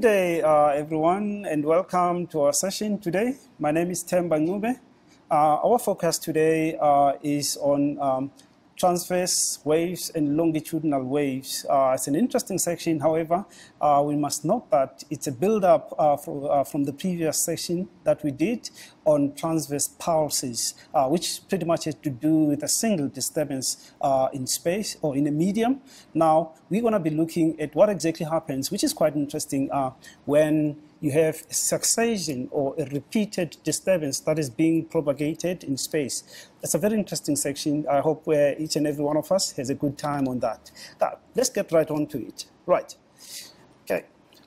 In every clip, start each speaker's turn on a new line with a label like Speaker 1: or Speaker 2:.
Speaker 1: Good day, uh, everyone, and welcome to our session today. My name is Temba Ngube. Uh, our focus today uh, is on um, transverse waves and longitudinal waves. Uh, it's an interesting section, however, uh, we must note that it's a build-up uh, from, uh, from the previous session that we did on transverse pulses, uh, which pretty much has to do with a single disturbance uh, in space or in a medium. Now, we're going to be looking at what exactly happens, which is quite interesting when you have a succession or a repeated disturbance that is being propagated in space. That's a very interesting section. I hope where each and every one of us has a good time on that. Now, let's get right on to it. Right.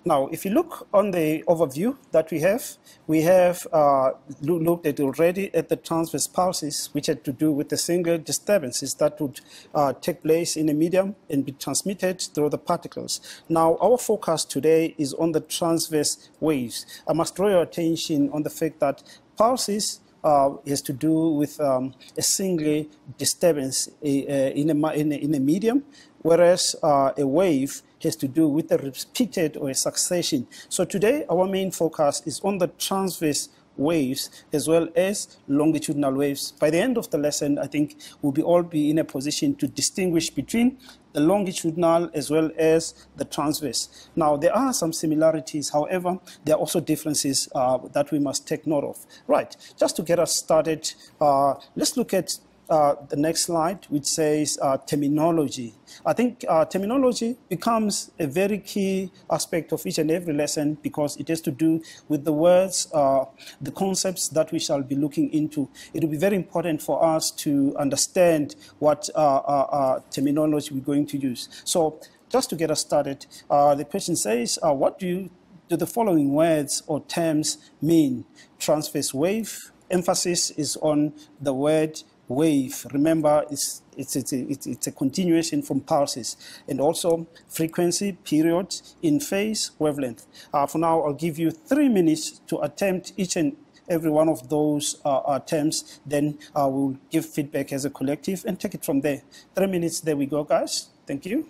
Speaker 1: Now, if you look on the overview that we have, we have uh, looked at already at the transverse pulses, which had to do with the single disturbances that would uh, take place in a medium and be transmitted through the particles. Now, our focus today is on the transverse waves. I must draw your attention on the fact that pulses uh, has to do with um, a single disturbance uh, in, a, in, a, in a medium, whereas uh, a wave has to do with a repeated or a succession. So today our main focus is on the transverse waves as well as longitudinal waves. By the end of the lesson, I think we'll be all be in a position to distinguish between the longitudinal as well as the transverse. Now, there are some similarities. However, there are also differences uh, that we must take note of. Right, just to get us started, uh, let's look at uh, the next slide, which says uh, terminology. I think uh, terminology becomes a very key aspect of each and every lesson because it has to do with the words, uh, the concepts that we shall be looking into. It will be very important for us to understand what uh, terminology we're going to use. So just to get us started, the question says, what do you do the following words or terms mean? Transverse wave, emphasis is on the word wave. Remember, it's, it's, it's, a, it's a continuation from pulses. And also frequency, period, in phase, wavelength. Uh, for now, I'll give you three minutes to attempt each and every one of those uh, terms. Then uh, we'll give feedback as a collective and take it from there. Three minutes, there we go, guys. Thank you.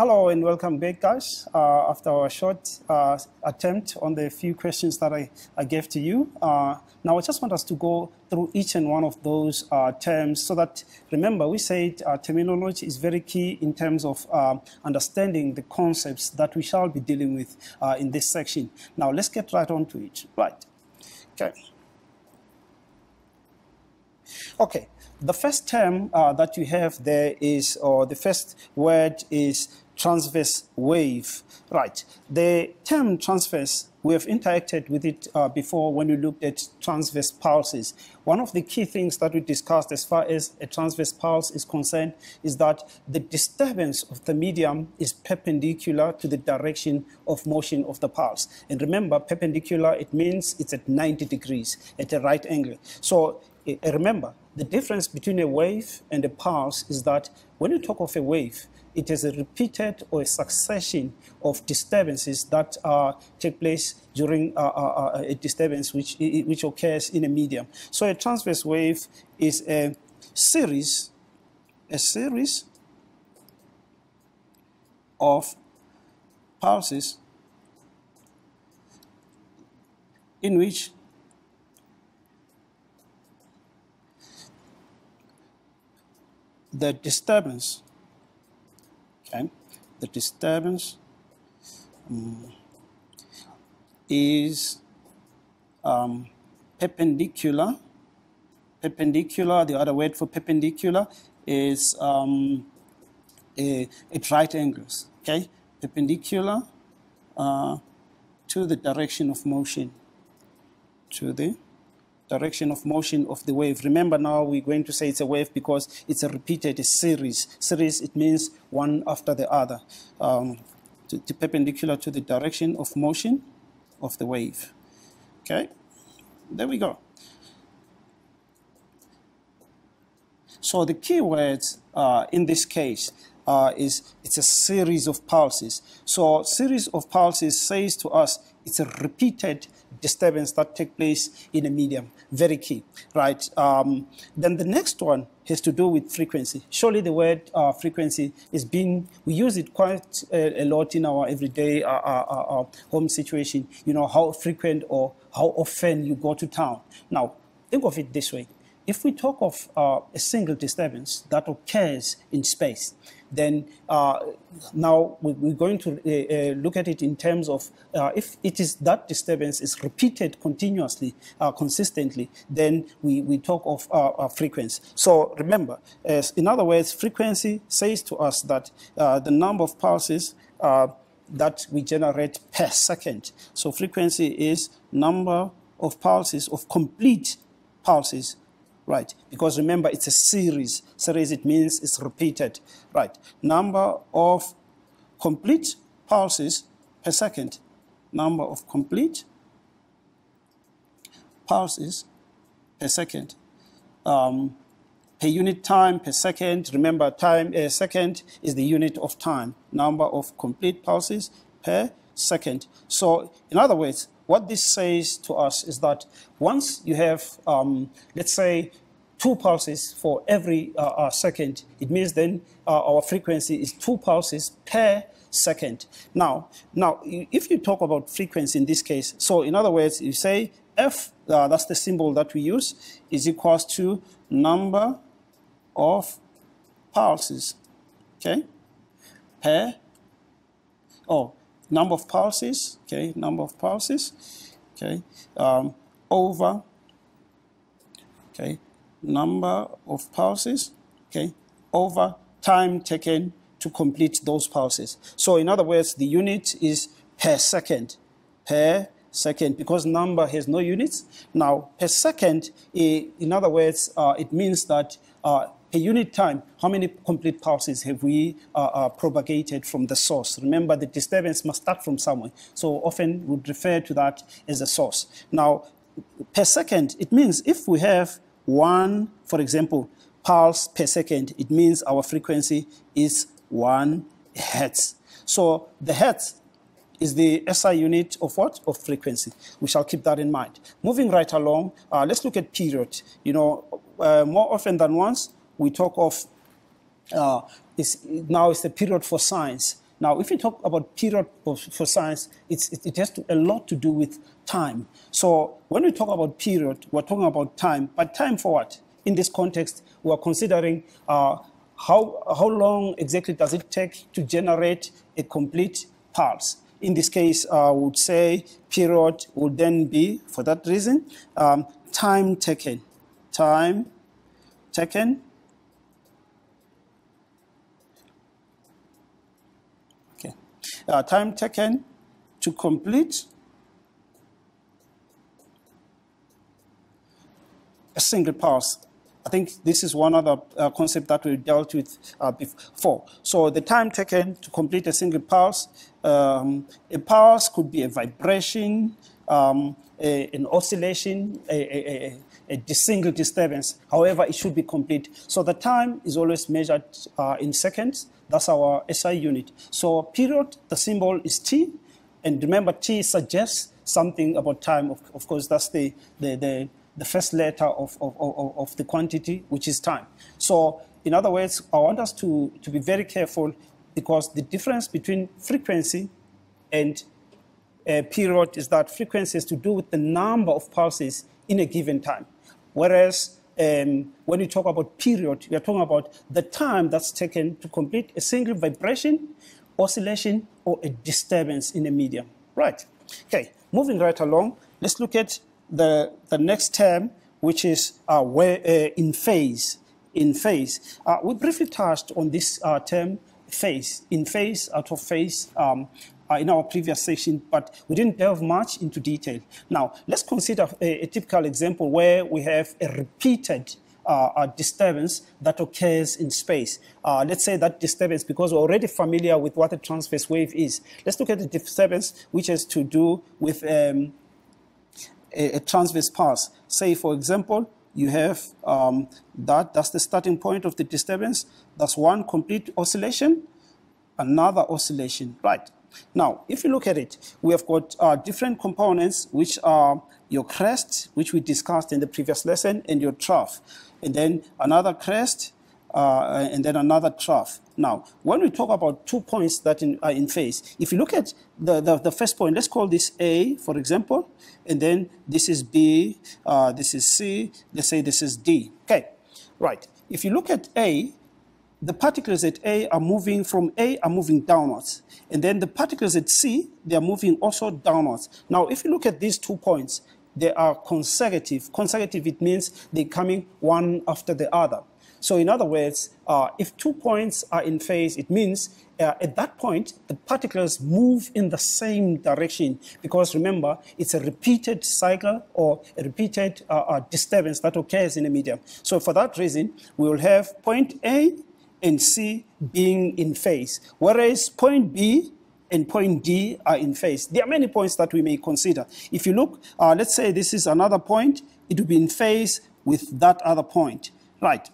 Speaker 1: Hello and welcome back, guys. Uh, after our short uh, attempt on the few questions that I, I gave to you, uh, now I just want us to go through each and one of those uh, terms so that, remember, we said uh, terminology is very key in terms of uh, understanding the concepts that we shall be dealing with in this section. Now, let's get right on to it. Right. Okay. Okay. The first term that you have there is, or the first word is transverse wave. Right. The term transverse, we have interacted with it uh, before when we looked at transverse pulses. One of the key things that we discussed as far as a transverse pulse is concerned is that the disturbance of the medium is perpendicular to the direction of motion of the pulse. And remember, perpendicular, it means it's at 90 degrees, at a right angle. So uh, remember, the difference between a wave and a pulse is that when you talk of a wave, it is a repeated or a succession of disturbances that uh, take place during uh, uh, uh, a disturbance which, which occurs in a medium. So a transverse wave is a series, a series of pulses in which the disturbance the disturbance um, is um, perpendicular. Perpendicular, the other word for perpendicular is um, a, at right angles, okay? Perpendicular uh, to the direction of motion, to the direction of motion of the wave. Remember now we're going to say it's a wave because it's a repeated series. Series, it means one after the other, um, to, to perpendicular to the direction of motion of the wave. Okay, there we go. So the key words uh, in this case uh, is it's a series of pulses. So series of pulses says to us it's a repeated disturbance that take place in a medium. Very key, right? Um, then the next one has to do with frequency. Surely the word uh, frequency is being, we use it quite a, a lot in our everyday uh, uh, uh, uh home situation. You know, how frequent or how often you go to town. Now, think of it this way. If we talk of uh, a single disturbance that occurs in space, then uh, now we're going to uh, uh, look at it in terms of if it is that disturbance is repeated continuously, consistently, then we, we talk of frequency. So remember, in other words, frequency says to us that the number of pulses that we generate per second. So frequency is number of pulses, of complete pulses right? Because remember, it's a series. Series, it means it's repeated, right? Number of complete pulses per second. Number of complete pulses per second. Um, per unit time per second. Remember, time a second is the unit of time. Number of complete pulses per second. So, in other words, what this says to us is that once you have, um, let's say, two pulses for every uh, uh, second, it means then uh, our frequency is two pulses per second. Now, now, if you talk about frequency in this case, so in other words, you say F, uh, that's the symbol that we use, is equals to number of pulses, okay, per, oh, number of pulses, okay, number of pulses, okay, um, over, okay, number of pulses, okay, over time taken to complete those pulses. So in other words, the unit is per second, per second, because number has no units. Now, per second, in other words, uh, it means that uh, per unit time, how many complete pulses have we uh, uh, propagated from the source? Remember, the disturbance must start from somewhere. So often we refer to that as a source. Now, per second, it means if we have one, for example, pulse per second, it means our frequency is one hertz. So the hertz is the SI unit of what? Of frequency. We shall keep that in mind. Moving right along, uh, let's look at period. You know, uh, more often than once, we talk of uh, it's, now it's the period for science. Now, if you talk about period for, science, it, it has to, a lot to do with time. So when we talk about period, we're talking about time, but time for what? In this context, we're considering uh, how, how long exactly does it take to generate a complete pulse. In this case, I uh, would say period would then be, for that reason, um, time taken. Time taken uh, time taken to complete a single pass. I think this is one other uh, concept that we dealt with uh, before. So the time taken to complete a single pulse, um, a pulse could be a vibration, um, a, an oscillation, a, a, a, single disturbance. However, it should be complete. So the time is always measured uh, in seconds. That's our SI unit. So period, the symbol is T. And remember, T suggests something about time. Of, of course, that's the, the, the, the first letter of, of, of, of the quantity, which is time. So in other words, I want us to, to be very careful because the difference between frequency and a period is that frequency is to do with the number of pulses in a given time. Whereas um, when we talk about period, we are talking about the time that's taken to complete a single vibration, oscillation, or a disturbance in a medium. Right. Okay, moving right along, let's look at the, the next term, which is uh, where, uh, in phase. In phase. Uh, we briefly touched on this uh, term, phase, in phase, out of phase. Um, uh, in our previous session, but we didn't delve much into detail. Now, let's consider a, a typical example where we have a repeated uh, a disturbance that occurs in space. Uh, let's say that disturbance, because we're already familiar with what a transverse wave is. Let's look at the disturbance which has to do with um, a, a, transverse pulse. Say, for example, you have um, that, that's the starting point of the disturbance. That's one complete oscillation, another oscillation, right? Now, if you look at it, we have got uh, different components, which are your crest, which we discussed in the previous lesson, and your trough. And then another crest, uh, and then another trough. Now, when we talk about two points that in, are in phase, if you look at the, the, the, first point, let's call this A, for example, and then this is B, uh, this is C, let's say this is D. Okay, right. If you look at A, the particles at A are moving from A are moving downwards. And then the particles at C, they are moving also downwards. Now, if you look at these two points, they are consecutive. Consecutive, it means they're coming one after the other. So in other words, uh, if two points are in phase, it means uh, at that point, the particles move in the same direction because remember, it's a repeated cycle or a repeated uh, uh disturbance that occurs in a medium. So for that reason, we will have point A and C being in phase, whereas point B and point D are in phase. There are many points that we may consider. If you look, uh, let's say this is another point, it will be in phase with that other point, right?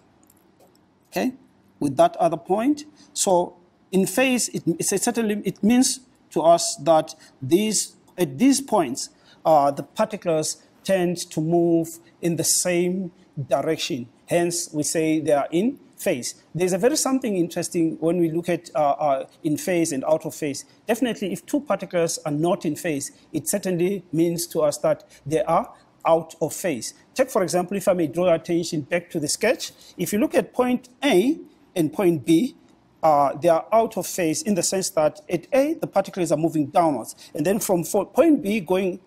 Speaker 1: Okay, with that other point. So in phase, it, it's certainly, it means to us that these, at these points, uh, the particles tend to move in the same direction. Hence, we say they are in phase. There's a very something interesting when we look at uh, uh, in phase and out of phase. Definitely, if two particles are not in phase, it certainly means to us that they are out of phase. Take, for example, if I may draw attention back to the sketch. If you look at point A and point B, uh, they are out of phase in the sense that at A, the particles are moving downwards. And then from point B going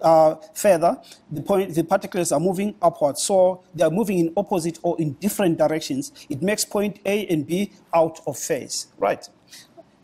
Speaker 1: uh, further, the, point, the particles are moving upwards. So they are moving in opposite or in different directions. It makes point A and B out of phase, right?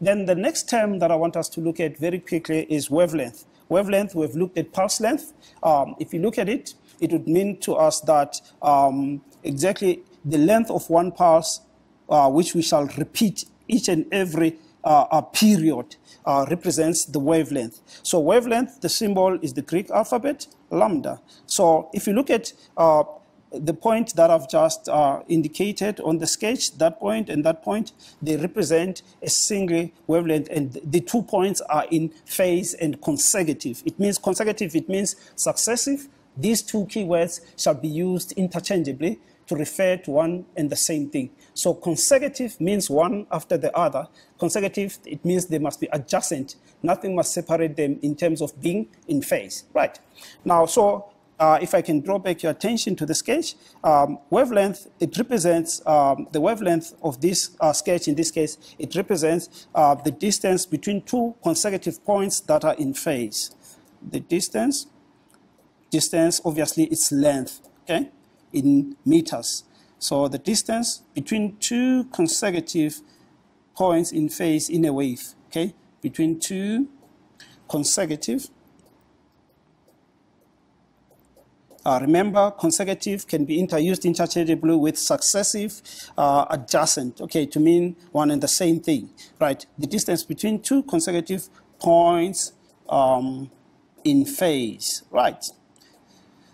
Speaker 1: Then the next term that I want us to look at very quickly is wavelength. Wavelength, we've looked at pulse length. Um, if you look at it, it would mean to us that um, exactly the length of one pulse, uh, which we shall repeat each and every uh, period uh, represents the wavelength. So wavelength, the symbol is the Greek alphabet, lambda. So if you look at uh, the point that I've just uh, indicated on the sketch, that point and that point, they represent a single wavelength and the two points are in phase and consecutive. It means consecutive, it means successive. These two keywords shall be used interchangeably to refer to one and the same thing. So consecutive means one after the other. Consecutive, it means they must be adjacent. Nothing must separate them in terms of being in phase. Right. Now, so uh, if I can draw back your attention to the sketch, um, wavelength, it represents um, the wavelength of this uh, sketch, in this case, it represents uh, the distance between two consecutive points that are in phase. The distance, distance, obviously, its length, okay, in meters. So the distance between two consecutive points in phase in a wave, okay, between two consecutive Uh, remember, consecutive can be interused interchangeably with successive uh, adjacent, okay, to mean one and the same thing, right? The distance between two consecutive points um, in phase, right?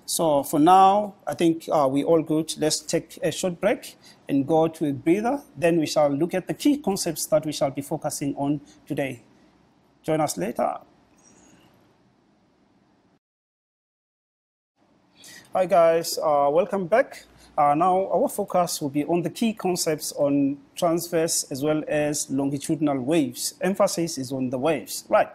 Speaker 1: So for now, I think uh, we're all good. Let's take a short break and go to a breather. Then we shall look at the key concepts that we shall be focusing on today. Join us later. Hi guys, uh, welcome back. Uh, now our focus will be on the key concepts on transverse as well as longitudinal waves. Emphasis is on the waves, right?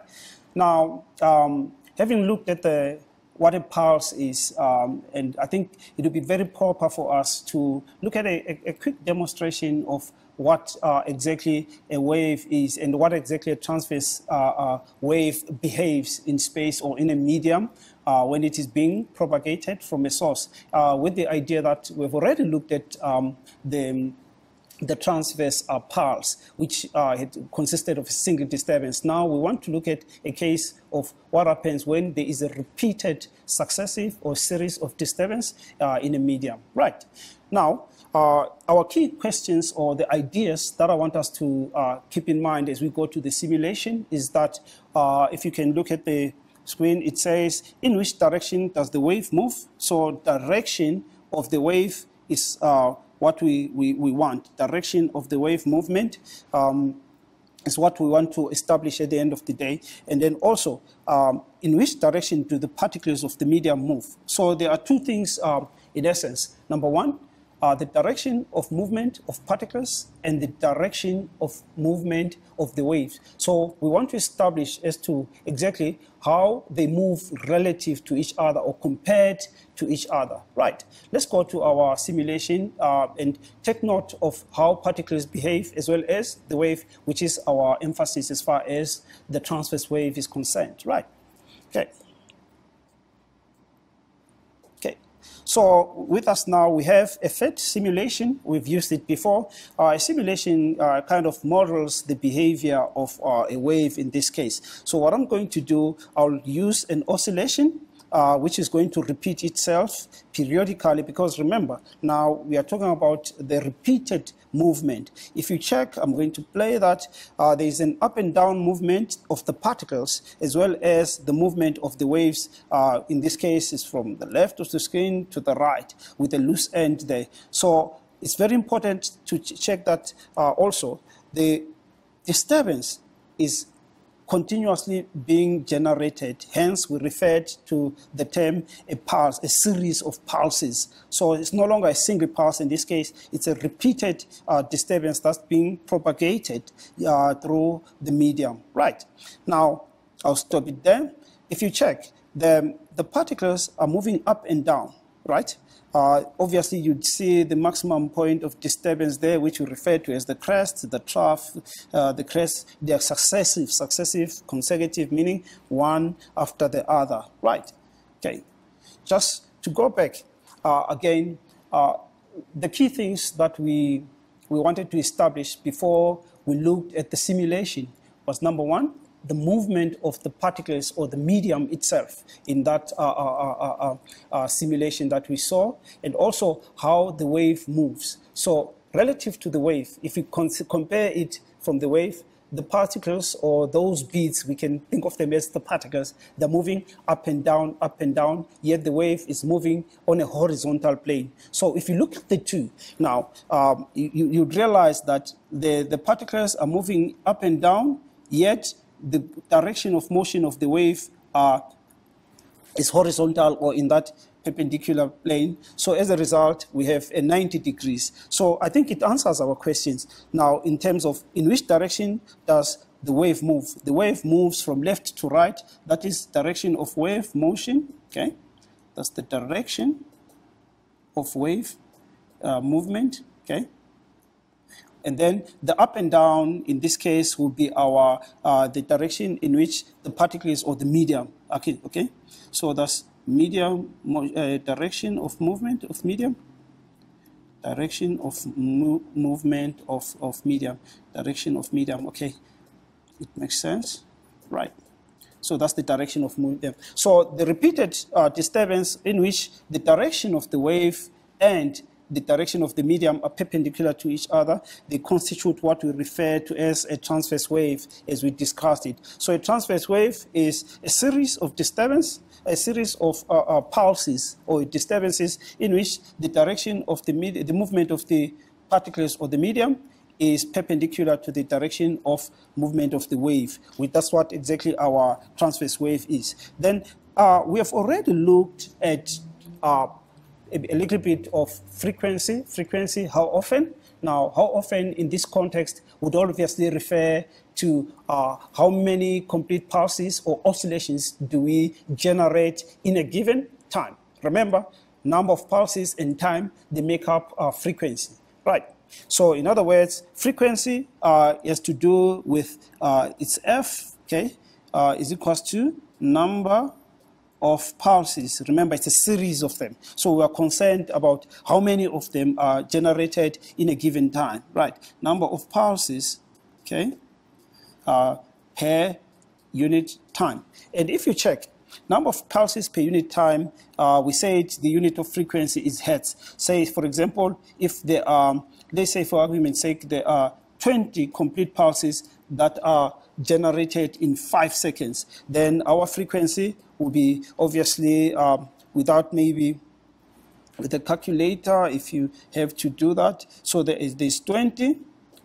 Speaker 1: Now, um, having looked at the what a pulse is, um, and I think it would be very proper for us to look at a, a, quick demonstration of what uh, exactly a wave is and what exactly a transverse uh, uh, wave behaves in space or in a medium uh, when it is being propagated from a source, uh, with the idea that we've already looked at um, the the transverse uh, pulse, which uh, consisted of a single disturbance. Now we want to look at a case of what happens when there is a repeated successive or series of disturbance uh, in a medium. Right. Now, uh, our key questions or the ideas that I want us to uh, keep in mind as we go to the simulation is that uh, if you can look at the screen, it says, in which direction does the wave move? So direction of the wave is uh, what we, we, we want. Direction of the wave movement um, is what we want to establish at the end of the day. And then also, um, in which direction do the particles of the medium move? So there are two things um, in essence. Number one, uh, the direction of movement of particles and the direction of movement of the waves. So we want to establish as to exactly how they move relative to each other or compared to each other. Right, let's go to our simulation uh, and take note of how particles behave as well as the wave, which is our emphasis as far as the transverse wave is concerned. Right, okay. Okay, so with us now, we have a PhET simulation. We've used it before. Uh, simulation uh, kind of models the behavior of uh, a wave in this case. So what I'm going to do, I'll use an oscillation uh, which is going to repeat itself periodically because remember, now we are talking about the repeated movement. If you check, I'm going to play that, uh, there is an up and down movement of the particles as well as the movement of the waves. Uh, in this case, is from the left of the screen to the right with a loose end there. So it's very important to ch check that uh, also the disturbance is continuously being generated. Hence, we referred to the term a pulse, a series of pulses. So it's no longer a single pulse. In this case, it's a repeated uh, disturbance that's being propagated uh, through the medium. Right. Now, I'll stop it there. If you check, the, the particles are moving up and down, right? Uh, obviously, you'd see the maximum point of disturbance there, which we refer to as the crest, the trough, uh, the crest. They are successive, successive, consecutive, meaning one after the other. Right. Okay. Just to go back uh, again, uh, the key things that we we wanted to establish before we looked at the simulation was number one, the movement of the particles or the medium itself in that uh uh, uh, uh, uh, simulation that we saw, and also how the wave moves. So relative to the wave, if we compare it from the wave, the particles or those beads, we can think of them as the particles, they're moving up and down, up and down, yet the wave is moving on a horizontal plane. So if you look at the two, now um, you, you realize that the, the particles are moving up and down, yet the direction of motion of the wave uh, is horizontal or in that perpendicular plane. So as a result, we have a 90 degrees. So I think it answers our questions. Now, in terms of in which direction does the wave move? The wave moves from left to right. That is direction of wave motion, okay? That's the direction of wave uh, movement, okay? And then the up and down, in this case, will be our uh, the direction in which the particles or the medium. Okay, okay. So that's medium uh, direction of movement of medium. Direction of mo movement of, of medium. Direction of medium. Okay, it makes sense, right? So that's the direction of movement. So the repeated uh, disturbance in which the direction of the wave and the direction of the medium are perpendicular to each other. They constitute what we refer to as a transverse wave, as we discussed it. So a transverse wave is a series of disturbances, a series of uh, uh, pulses or disturbances in which the direction of the, the movement of the particles or the medium is perpendicular to the direction of movement of the wave. That's what exactly our transverse wave is. Then uh, we have already looked at uh, a, little bit of frequency. Frequency, how often? Now, how often in this context would obviously refer to uh, how many complete pulses or oscillations do we generate in a given time. Remember, number of pulses and time, they make up our frequency. Right. So in other words, frequency uh, is to do with uh, its f, okay, uh, is equals to number of pulses. Remember, it's a series of them. So we are concerned about how many of them are generated in a given time, right? Number of pulses, okay, uh, per unit time. And if you check, number of pulses per unit time, uh, we said the unit of frequency is hertz. Say, for example, if there are, let's say for argument's sake, there are 20 complete pulses that are generated in five seconds, then our frequency will be obviously um, without maybe with a calculator if you have to do that. So there is this 20,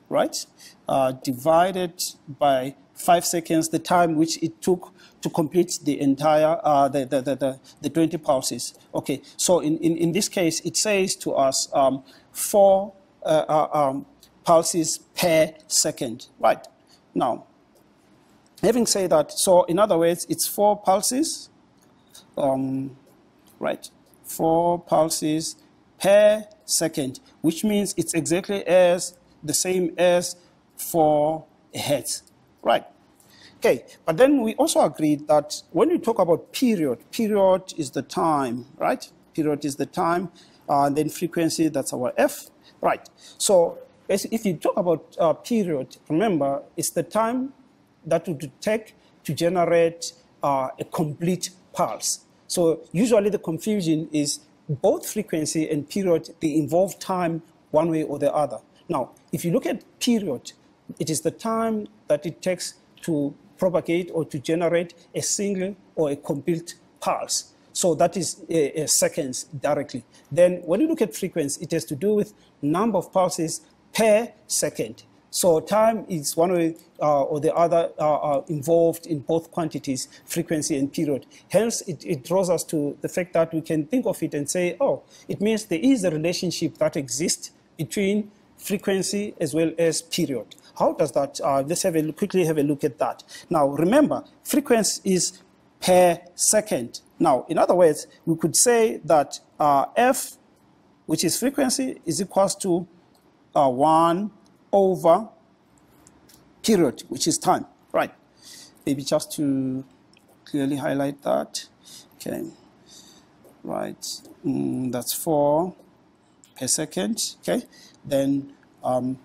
Speaker 1: right, uh, divided by five seconds, the time which it took to complete the entire, uh, the, the, the, the, 20 pulses. Okay, so in, in, in this case, it says to us um, four uh, uh um, pulses per second, right? Now, having said that, so in other words, it's four pulses, um, right? Four pulses per second, which means it's exactly as the same as four hertz, right? Okay, but then we also agreed that when we talk about period, period is the time, right? Period is the time, uh, and then frequency, that's our F, right? So if you talk about uh, period, remember, it's the time that would take to generate uh, a complete pulse. So usually the confusion is both frequency and period, they involve time one way or the other. Now, if you look at period, it is the time that it takes to propagate or to generate a single or a complete pulse. So that is a, a seconds directly. Then when you look at frequency, it has to do with number of pulses per second. So time is one way uh, or the other uh, involved in both quantities, frequency and period. Hence, it, it, draws us to the fact that we can think of it and say, oh, it means there is a relationship that exists between frequency as well as period. How does that, uh, let's have a, quickly have a look at that. Now, remember, frequency is per second. Now, in other words, we could say that uh, F, which is frequency, is equals to uh, 1 over period, which is time, right? Maybe just to clearly highlight that. Okay, right, mm, that's 4 per second, okay? Then um,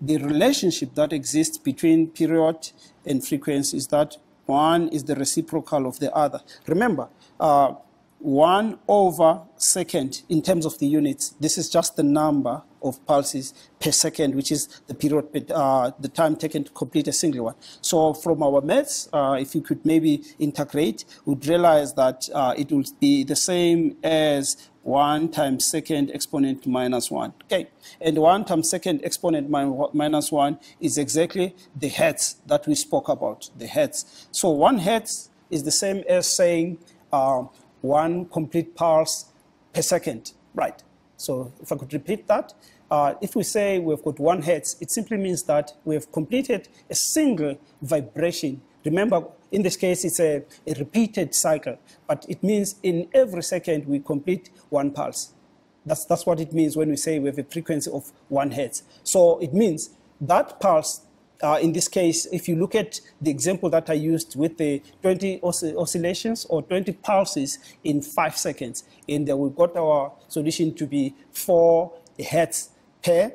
Speaker 1: the relationship that exists between period and frequency is that one is the reciprocal of the other. Remember, uh, 1 over second in terms of the units. This is just the number of pulses per second, which is the period, uh, the time taken to complete a single one. So from our maths, uh, if you could maybe integrate, would realize that uh, it will be the same as 1 times second exponent minus 1. Okay, and 1 times second exponent minus 1 is exactly the hertz that we spoke about, the hertz. So 1 hertz is the same as saying uh, one complete pulse per second. Right. So if I could repeat that, uh, if we say we've got one hertz, it simply means that we have completed a single vibration. Remember, in this case, it's a, a repeated cycle, but it means in every second we complete one pulse. That's, that's what it means when we say we have a frequency of one hertz. So it means that pulse, uh, in this case, if you look at the example that I used with the 20 oscillations or 20 pulses in five seconds, and we got our solution to be four hertz per,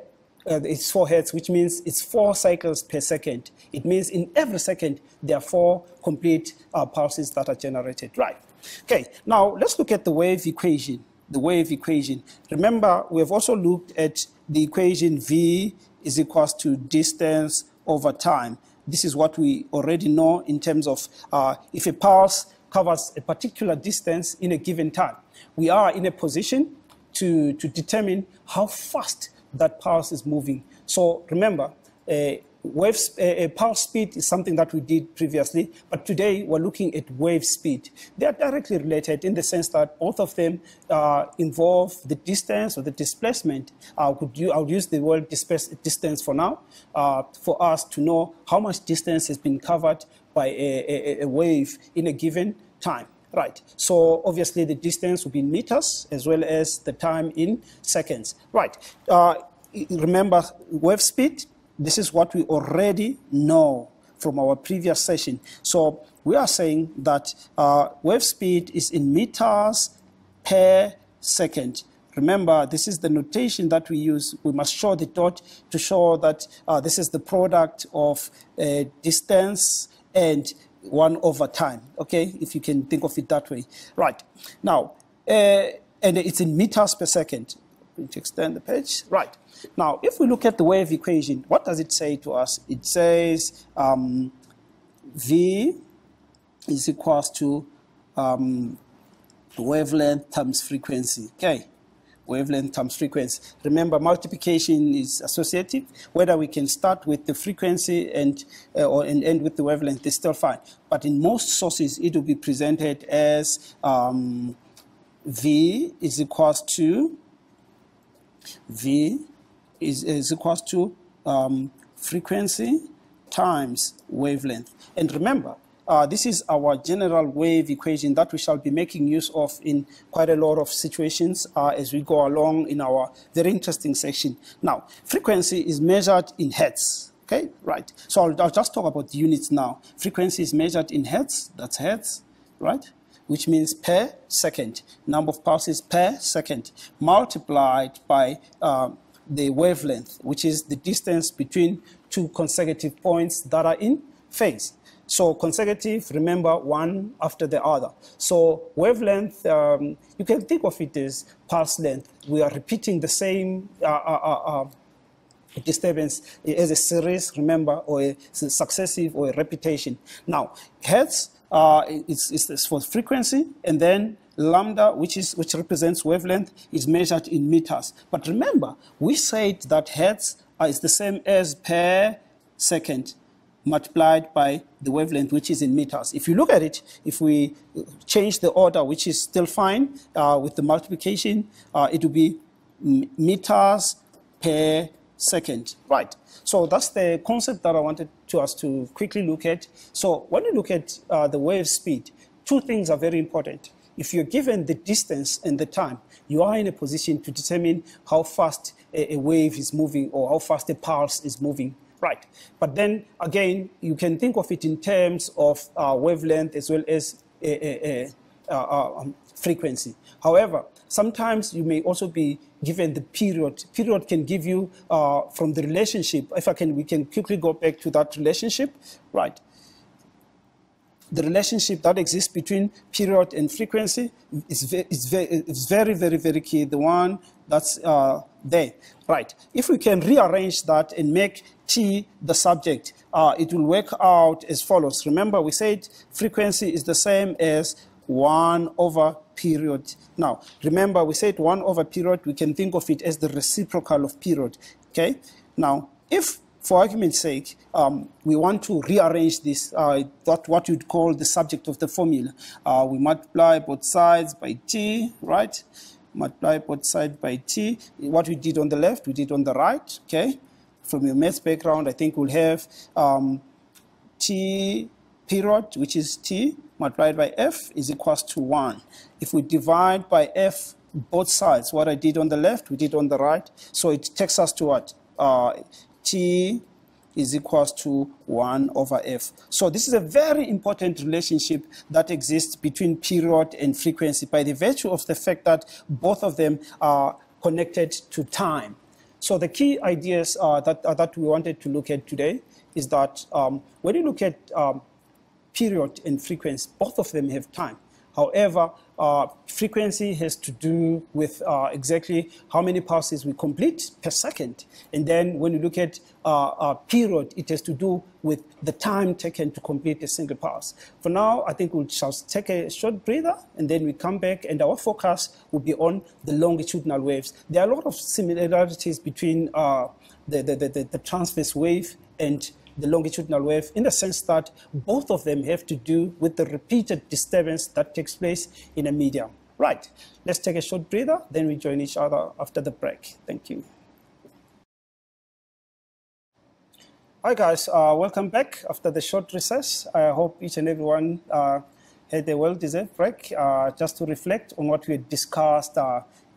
Speaker 1: uh, it's four hertz, which means it's four cycles per second. It means in every second, there are four complete uh, pulses that are generated, right? Okay, now let's look at the wave equation, the wave equation. Remember, we have also looked at the equation V is equals to distance over time. This is what we already know in terms of uh, if a pulse covers a particular distance in a given time, we are in a position to, to determine how fast that pulse is moving. So remember, a wave, a pulse speed is something that we did previously, but today we're looking at wave speed. They are directly related in the sense that both of them uh, involve the distance or the displacement. Uh, I would use the word distance for now, uh, for us to know how much distance has been covered by a, a, a wave in a given time. Right, so obviously the distance will be in meters as well as the time in seconds. Right, uh, remember wave speed, this is what we already know from our previous session. So we are saying that uh, wave speed is in meters per second. Remember, this is the notation that we use. We must show the dot to show that uh, this is the product of uh, distance and 1 over time, okay, if you can think of it that way. Right. Now, uh, and it's in meters per second. Going to extend the page. Right. Now, if we look at the wave equation, what does it say to us? It says um, V is equals to um, wavelength times frequency. Okay wavelength times frequency. Remember, multiplication is associative. Whether we can start with the frequency and, uh, or and end with the wavelength is still fine. But in most sources, it will be presented as um, V is equals to V is, is equals to um, frequency times wavelength. And remember, uh, this is our general wave equation that we shall be making use of in quite a lot of situations uh, as we go along in our very interesting section. Now, frequency is measured in hertz. Okay, right. So I'll, I'll just talk about units now. Frequency is measured in hertz. That's hertz, right? Which means per second. Number of pulses per second multiplied by uh, the wavelength, which is the distance between two consecutive points that are in phase. So consecutive, remember one after the other. So wavelength, um, you can think of it as pulse length. We are repeating the same uh, uh, uh, uh disturbance as a series, remember, or a successive or a repetition. Now, hertz uh, is, is for frequency, and then lambda, which, is, which represents wavelength, is measured in meters. But remember, we said that hertz is the same as per second multiplied by the wavelength, which is in meters. If you look at it, if we change the order, which is still fine uh, with the multiplication, uh, it will be meters per second. Right. So that's the concept that I wanted to us to quickly look at. So when you look at uh, the wave speed, two things are very important. If you're given the distance and the time, you are in a position to determine how fast a, a wave is moving or how fast a pulse is moving Right. But then again, you can think of it in terms of uh, wavelength as well as a, a, a, um, frequency. However, sometimes you may also be given the period. Period can give you uh, from the relationship. If I can, we can quickly go back to that relationship. Right. The relationship that exists between period and frequency is, ve is, ve is very, very, very key. The one that's uh, there. Right. If we can rearrange that and make T the subject, uh, it will work out as follows. Remember, we said frequency is the same as 1 over period. Now, remember, we said 1 over period, we can think of it as the reciprocal of period. Okay? Now, if for argument's sake, um, we want to rearrange this, uh, that what you'd call the subject of the formula. Uh, we multiply both sides by t, right? Multiply both sides by t. What we did on the left, we did on the right, okay? From your maths background, I think we'll have um, t period, which is t, multiplied by f is equals to 1. If we divide by f both sides, what I did on the left, we did on the right, so it takes us to what? Uh, t is equals to 1 over f. So this is a very important relationship that exists between period and frequency by the virtue of the fact that both of them are connected to time. So the key ideas uh, that, uh, that we wanted to look at today is that um, when you look at um, period and frequency, both of them have time. However, uh, frequency has to do with uh, exactly how many passes we complete per second. And then when you look at uh, period, it has to do with the time taken to complete a single pass. For now, I think we'll just take a short breather and then we come back and our focus will be on the longitudinal waves. There are a lot of similarities between uh, the, the, the, the transverse wave and the longitudinal wave in the sense that both of them have to do with the repeated disturbance that takes place in a medium. Right, let's take a short breather, then we join each other after the break. Thank you. Hi guys, uh, welcome back after the short recess. I hope each and everyone uh, had a well-deserved break uh, just to reflect on what we discussed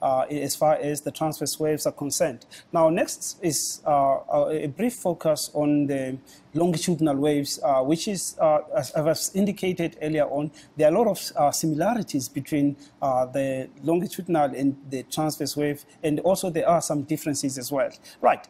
Speaker 1: uh, uh, as far as the transverse waves are concerned. Now, next is uh, a brief focus on the longitudinal waves, uh, which is, uh, as I was indicated earlier on, there are a lot of uh, similarities between uh, the longitudinal and the transverse wave, and also there are some differences as well. Right,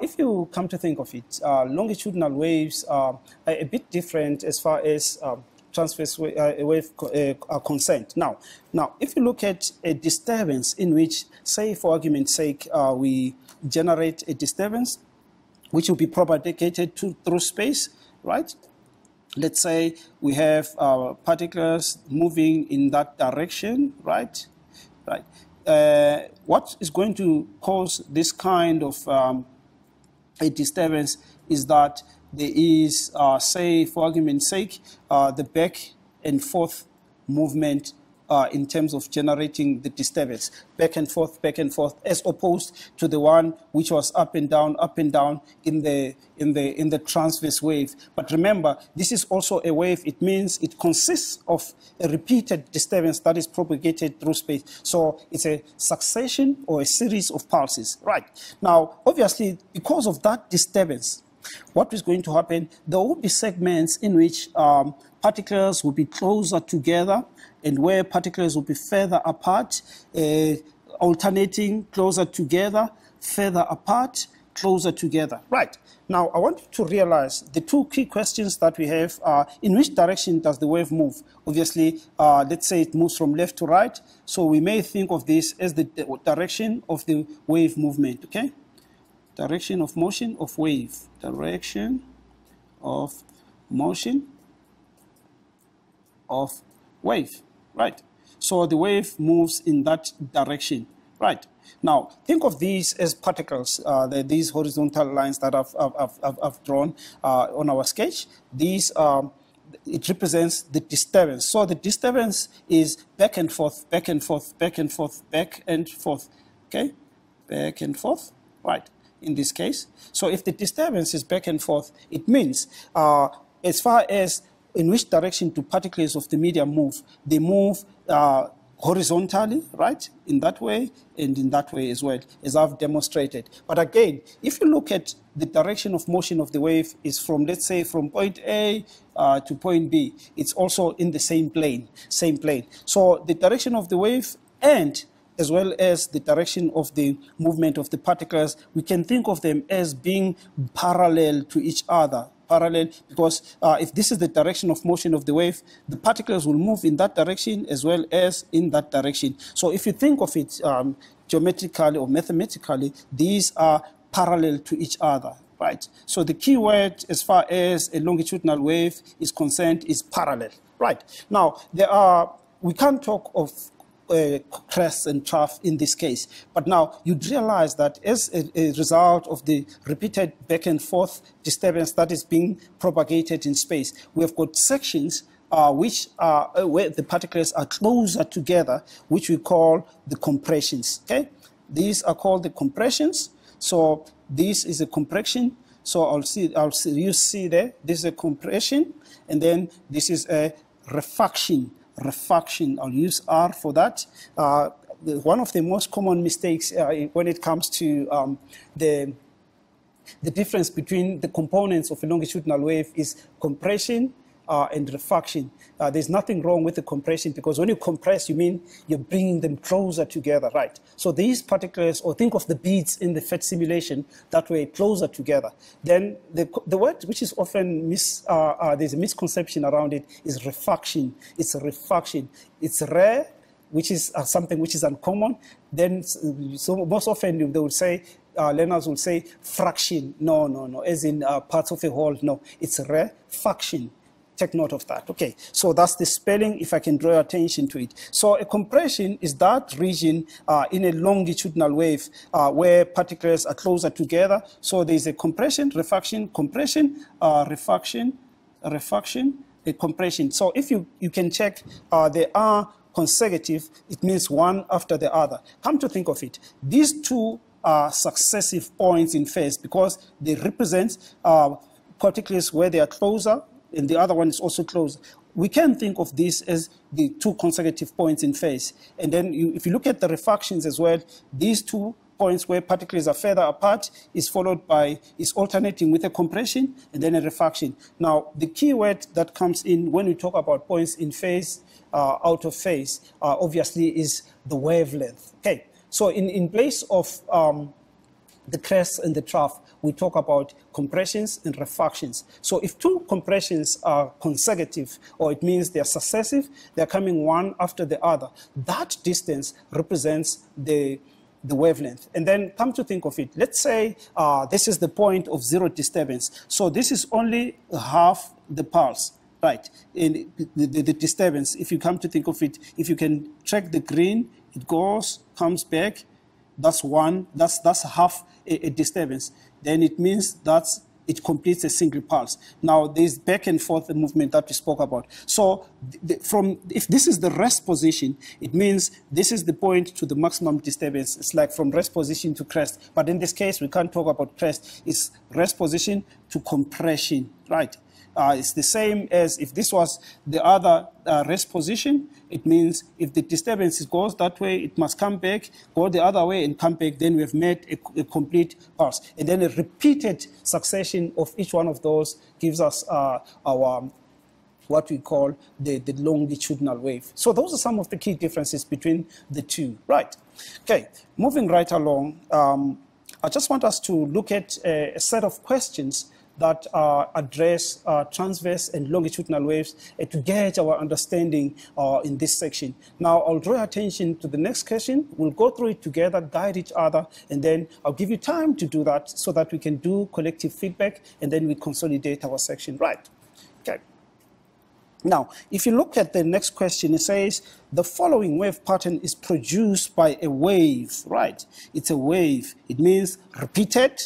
Speaker 1: if you come to think of it, longitudinal waves are a bit different as far as um, transverse wave, uh, wave uh, consent. Now, now, if you look at a disturbance in which, say, for argument's sake, uh, we generate a disturbance which will be propagated to, through space, right? Let's say we have uh, particles moving in that direction, right? Right. Uh, what is going to cause this kind of um, a disturbance is that there is, uh, say, for argument's sake, uh, the back and forth movement uh, in terms of generating the disturbance, back and forth, back and forth, as opposed to the one which was up and down, up and down in the in the in the transverse wave. But remember, this is also a wave. It means it consists of a repeated disturbance that is propagated through space. So it's a succession or a series of pulses. Right now, obviously, because of that disturbance what is going to happen? There will be segments in which um, particles will be closer together and where particles will be further apart, uh, alternating closer together, further apart, closer together. Right. Now, I want you to realize the two key questions that we have are in which direction does the wave move? Obviously, uh, let's say it moves from left to right. So we may think of this as the direction of the wave movement, okay? Direction of motion of wave. Direction of motion of wave. Right. So the wave moves in that direction. Right. Now think of these as particles uh, the, these horizontal lines that I've, I've, I've, I've drawn uh, on our sketch. These um, it represents the disturbance. So the disturbance is back and forth back and forth back and forth back and forth. Okay? Back and forth. Right in this case. So if the disturbance is back and forth, it means uh, as far as in which direction do particles of the medium move, they move uh, horizontally, right, in that way, and in that way as well, as I've demonstrated. But again, if you look at the direction of motion of the wave is from, let's say, from point A uh, to point B, it's also in the same plane, same plane. So the direction of the wave and as well as the direction of the movement of the particles, we can think of them as being parallel to each other. Parallel because uh, if this is the direction of motion of the wave, the particles will move in that direction as well as in that direction. So if you think of it um, geometrically or mathematically, these are parallel to each other. Right. So the key word as far as a longitudinal wave is concerned is parallel. Right. Now, there are, we can't talk of uh, crest and trough in this case. But now you'd realize that as a, a, result of the repeated back and forth disturbance that is being propagated in space, we have got sections uh, which are uh, where the particles are closer together, which we call the compressions. Okay, these are called the compressions. So this is a compression. So I'll see, I'll see, you see there, this is a compression, and then this is a rarefaction rarefaction. I'll use R for that. Uh, the, one of the most common mistakes uh, when it comes to um, the, the difference between the components of a longitudinal wave is compression uh, and rarefaction. Uh, there's nothing wrong with the compression because when you compress, you mean you're bringing them closer together, right? So these particles, or think of the beads in the PhET simulation that way closer together. Then the, the word which is often mis, uh, uh, there's a misconception around it is rarefaction. It's a rarefaction. It's rare, which is uh, something which is uncommon. Then so most often they would say uh, learners will say fraction. No, no, no, as in uh, parts of a whole. No, it's rarefaction. Take note of that. Okay, so that's the spelling if I can draw attention to it. So a compression is that region uh, in a longitudinal wave uh, where particles are closer together. So there's a compression, rarefaction, compression, uh, rarefaction, rarefaction, a compression. So if you, you can check, uh, they are consecutive, it means one after the other. Come to think of it, these two are successive points in phase because they represent uh, particles where they are closer and the other one is also closed. We can think of this as the two consecutive points in phase. And then you, if you look at the rarefactions as well, these two points where particles are further apart is followed by, is alternating with a compression and then a rarefaction. Now, the key word that comes in when we talk about points in phase, uh, out of phase, uh, obviously is the wavelength. Okay, so in, in place of um, the crest and the trough, we talk about compressions and rarefactions. So if two compressions are consecutive, or it means they're successive, they're coming one after the other, that distance represents the the wavelength. And then come to think of it, let's say uh, this is the point of zero disturbance. So this is only half the pulse, right? In the, the, the, disturbance, if you come to think of it, if you can track the green, it goes, comes back, that's one, that's, that's half a, a disturbance then it means that it completes a single pulse. Now, there's back and forth movement that we spoke about. So, the, from if this is the rest position, it means this is the point to the maximum disturbance. It's like from rest position to crest. But in this case, we can't talk about crest. It's rest position to compression, right? Uh, it's the same as if this was the other uh, rest position. It means if the disturbance goes that way, it must come back, go the other way and come back. Then we have made a, a complete pulse. And then a repeated succession of each one of those gives us uh, our what we call the, the longitudinal wave. So those are some of the key differences between the two. Right. Okay, moving right along, um, I just want us to look at a, a set of questions that uh, address uh, transverse and longitudinal waves uh, to gauge our understanding uh, in this section. Now, I'll draw attention to the next question. We'll go through it together, guide each other, and then I'll give you time to do that so that we can do collective feedback, and then we consolidate our section. Right. Okay. Now, if you look at the next question, it says the following wave pattern is produced by a wave, right? It's a wave. It means repeated,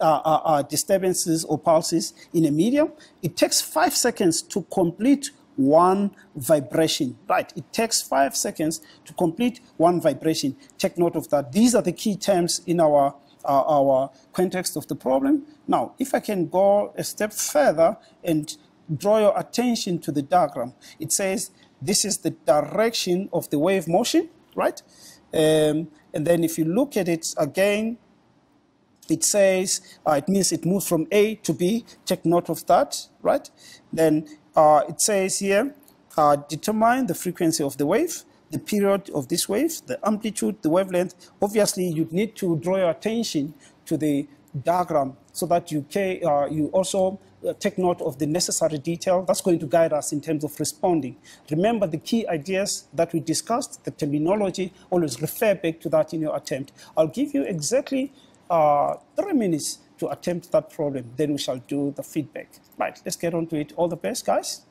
Speaker 1: uh, uh, uh, disturbances or pulses in a medium, it takes five seconds to complete one vibration, right? It takes five seconds to complete one vibration. Take note of that. These are the key terms in our, uh, our context of the problem. Now, if I can go a step further and draw your attention to the diagram, it says this is the direction of the wave motion, right? Um, and then if you look at it again, it says, uh, it means it moves from A to B. Take note of that, right? Then uh, it says here, uh, determine the frequency of the wave, the period of this wave, the amplitude, the wavelength. Obviously, you need to draw your attention to the diagram so that you, can, uh, you also uh, take note of the necessary detail that's going to guide us in terms of responding. Remember the key ideas that we discussed, the terminology, always refer back to that in your attempt. I'll give you exactly uh, three minutes to attempt that problem. Then we shall do the feedback. Right, let's get on to it. All the best, guys.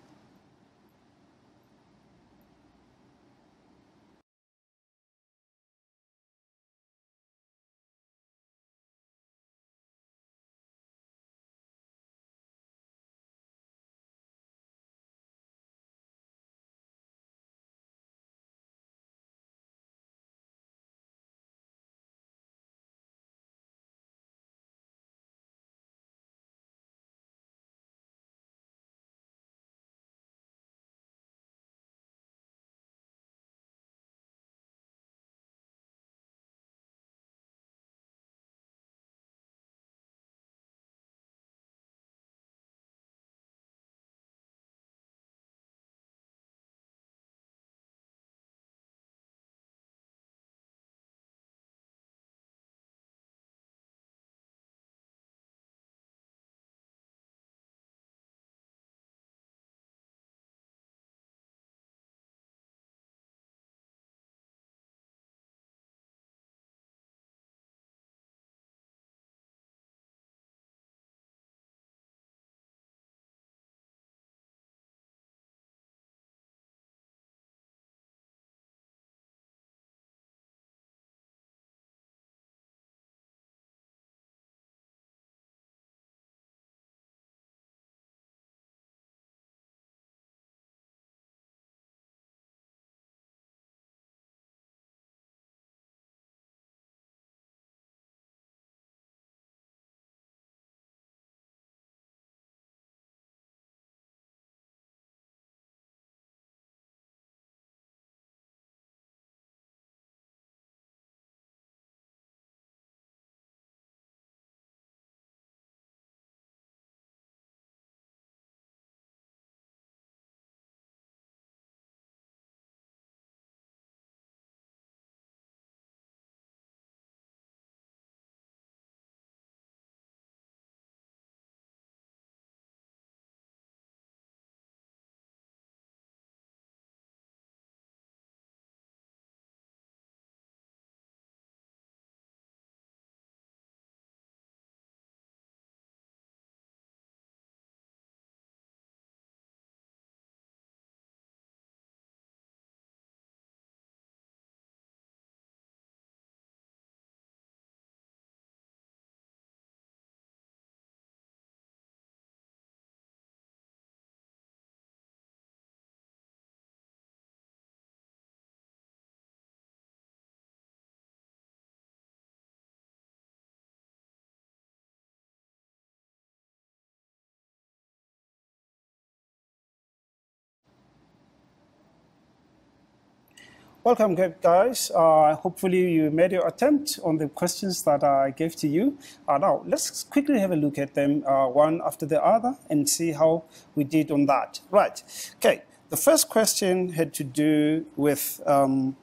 Speaker 1: Welcome, guys. Uh, hopefully, you made your attempt on the questions that I gave to you. Uh, now, let's quickly have a look at them uh, one after the other and see how we did on that. Right. Okay. The first question had to do with um,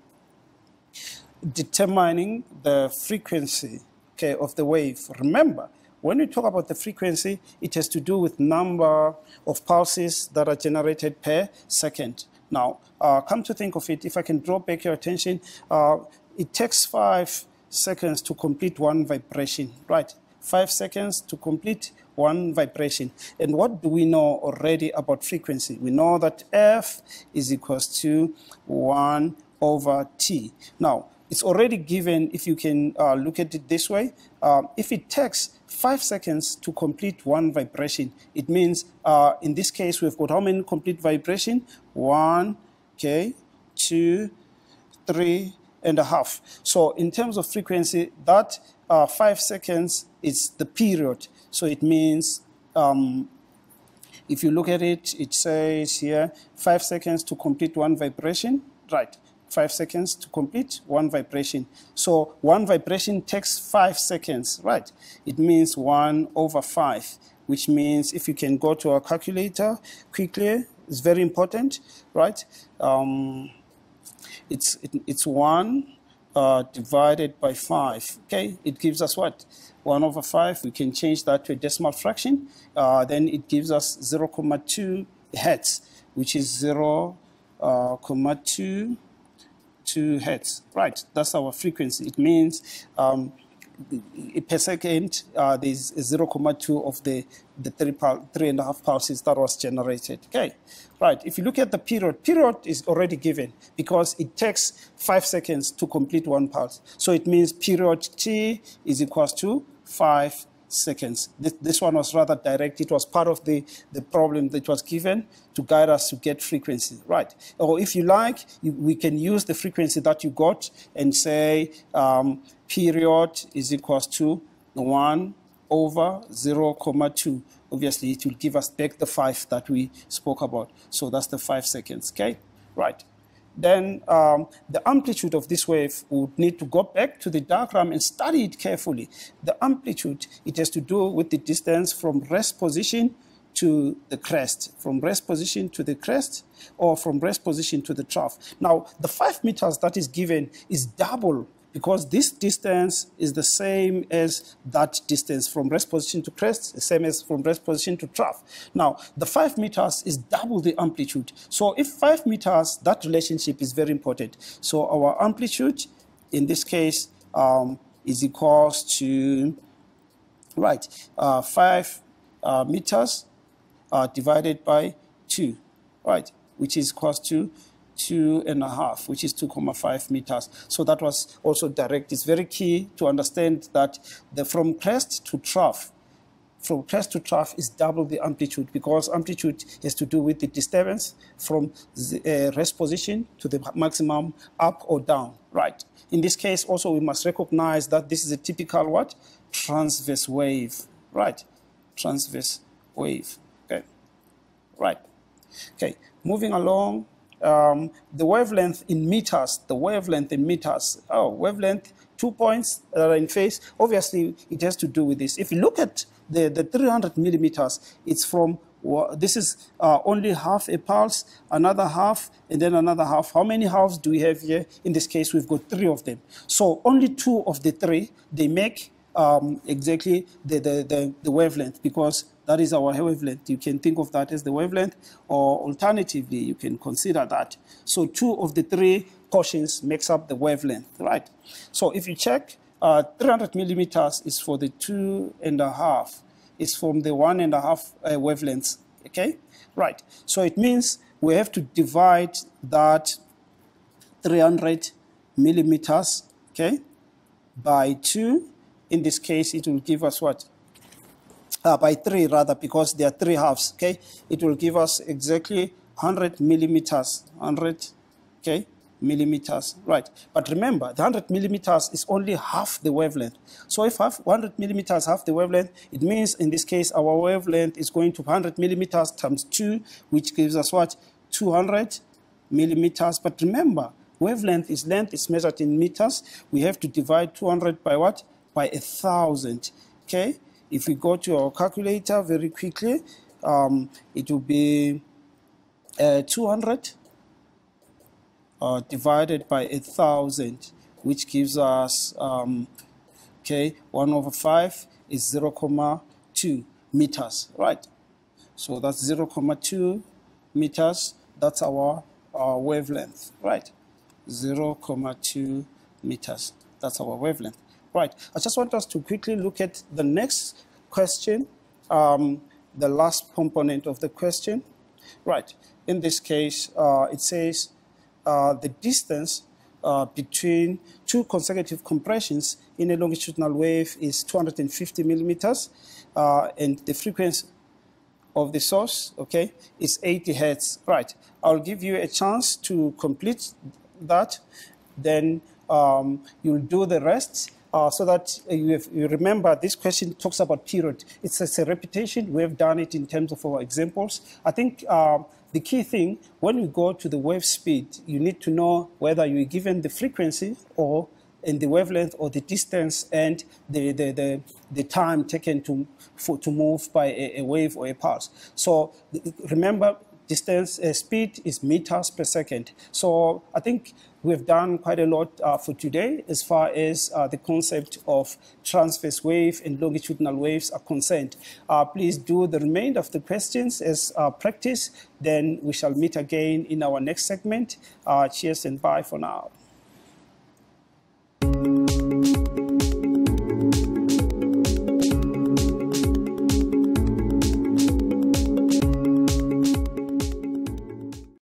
Speaker 1: determining the frequency okay, of the wave. Remember, when we talk about the frequency, it has to do with number of pulses that are generated per second. Now, uh, come to think of it, if I can draw back your attention, uh, it takes five seconds to complete one vibration, right? Five seconds to complete one vibration. And what do we know already about frequency? We know that F is equals to 1 over T. Now, it's already given, if you can uh, look at it this way, uh, if it takes five seconds to complete one vibration, it means uh, in this case we've got how many complete vibration? One, okay, two, three and a half. So in terms of frequency, that uh, five seconds is the period. So it means um, if you look at it, it says here five seconds to complete one vibration, right? Five seconds to complete one vibration. So one vibration takes five seconds, right? It means one over five, which means if you can go to a calculator quickly, it's very important, right? Um, it's, it, it's one uh, divided by five, okay? It gives us what? 1 over 5, we can change that to a decimal fraction. Uh, then it gives us 0, 0.2 hertz, which is 0, uh, 0.2 2 hertz. Right, that's our frequency. It means um, per second, uh, there's 0.2 of the, the three, three and a half pulses that was generated. Okay, right. If you look at the period, period is already given because it takes five seconds to complete one pulse. So it means period t is equals to five seconds. This, this, one was rather direct. It was part of the, the problem that was given to guide us to get frequency, right? Or if you like, we can use the frequency that you got and say um, period is equals to 1 over 0, comma 2. Obviously, it will give us back the 5 that we spoke about. So that's the 5 seconds, okay? Right then um, the amplitude of this wave would need to go back to the diagram and study it carefully. The amplitude, it has to do with the distance from rest position to the crest, from rest position to the crest, or from rest position to the trough. Now, the five meters that is given is double because this distance is the same as that distance from rest position to crest, the same as from rest position to trough. Now, the 5 meters is double the amplitude. So if 5 meters, that relationship is very important. So our amplitude, in this case, um, is equals to, right, uh, 5 uh, meters uh, divided by 2, right, which is equals to two and a half, which is 2.5 meters. So that was also direct. It's very key to understand that the from crest to trough, from crest to trough is double the amplitude because amplitude has to do with the disturbance from the uh, rest position to the maximum up or down, right? In this case, also we must recognize that this is a typical what? Transverse wave, right? Transverse wave, okay? Right. Okay, moving along, um, the wavelength in meters, the wavelength in meters, oh, wavelength, two points that are in phase, obviously it has to do with this. If you look at the, the 300 millimeters, it's from, this is uh, only half a pulse, another half, and then another half. How many halves do we have here? In this case, we've got three of them. So only two of the three, they make um, exactly the, the, the, the wavelength because that is our wavelength. You can think of that as the wavelength, or alternatively, you can consider that. So two of the three portions makes up the wavelength, right? So if you check, uh, 300 millimeters is for the two and a half. It's from the one and a half uh, wavelengths, okay? Right, so it means we have to divide that 300 millimeters, okay, by two. In this case, it will give us what? uh, by three rather, because there are three halves, okay? It will give us exactly 100 millimeters, 100, okay, millimeters, right? But remember, the 100 millimeters is only half the wavelength. So if half 100 millimeters half the wavelength, it means in this case our wavelength is going to 100 millimeters times 2, which gives us what? 200 millimeters. But remember, wavelength is length is measured in meters. We have to divide 200 by what? By a thousand. Okay. If we go to our calculator very quickly, um, it will be uh, 200 uh, divided by a thousand, which gives us um, okay 1 over 5 is 0, 0.2 meters, right? So that's 0, 0.2 meters. That's our, our wavelength, right? 0, 0.2 meters. That's our wavelength. Right. I just want us to quickly look at the next question, um, the last component of the question. Right. In this case, uh, it says uh, the distance uh, between two consecutive compressions in a longitudinal wave is 250 millimeters, uh, and the frequency of the source, okay, is 80 hertz. Right. I'll give you a chance to complete that. Then um, you'll do the rest. Uh, so that you, have, you, remember this question talks about period. It's, it's, a repetition. We have done it in terms of our examples. I think uh, the key thing, when you go to the wave speed, you need to know whether you're given the frequency or in the wavelength or the distance and the, the, the, the time taken to, for, to move by a, a, wave or a pulse. So remember, distance uh, speed is meters per second. So I think we've done quite a lot uh, for today as far as uh, the concept of transverse wave and longitudinal waves are concerned. Uh, please do the remainder of the questions as uh, practice. Then we shall meet again in our next segment. Uh, cheers and bye for now.